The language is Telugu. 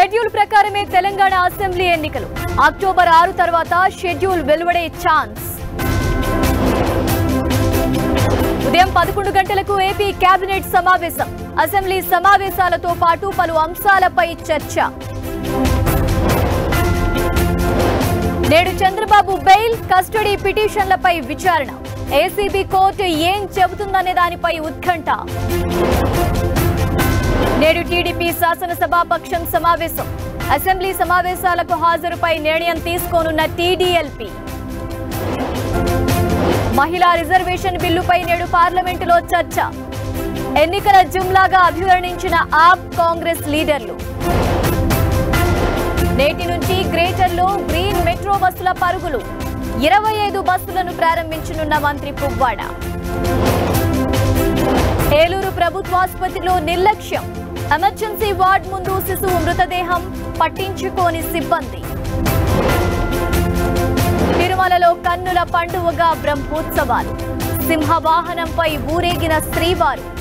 షెడ్యూల్ ప్రకారమే తెలంగాణ అసెంబ్లీ ఎన్నికలు. అక్టోబర్ ఆరు తర్వాత షెడ్యూల్ వెలువడే ఛాన్స్. ఉదయం పదకొండు గంటలకు ఏపీ కేబినెట్ సమావేశం. అసెంబ్లీ సమావేశాలతో పాటు పలు అంశాలపై చర్చ. నేడు చంద్రబాబు బెయిల్ కస్టడీ పిటిషన్లపై విచారణ. ఏసీబీ కోర్టు ఏం చెబుతుందనే దానిపై ఉత్కంఠ. నేడు టీడీపీ శాసనసభాపక్షం సమావేశం. అసెంబ్లీ సమావేశాలకు హాజరుపై నిర్ణయం తీసుకోనున్న టీడీఎల్పీ. మహిళా రిజర్వేషన్ బిల్లుపై నేడు పార్లమెంటులో చర్చ. ఎన్నికల జుమ్లాగా అభివర్ణించిన ఆప్ కాంగ్రెస్ లీడర్లు. నేటి నుంచి గ్రేటర్లో గ్రీన్ మెట్రో బస్సుల పరుగులు. ఇరవై ఐదు బస్సులను ప్రారంభించనున్న మంత్రి పువ్వాడ. ఏలూరు ప్రభుత్వాసుపత్రిలో నిర్లక్ష్యం. ఎమర్జెన్సీ వార్డ్ ముందు శిశువు మృతదేహం పట్టించుకోని సిబ్బంది. తిరుమలలో కన్నుల పండువగా బ్రహ్మోత్సవాలు. సింహవాహనంపై ఊరేగిన శ్రీవారు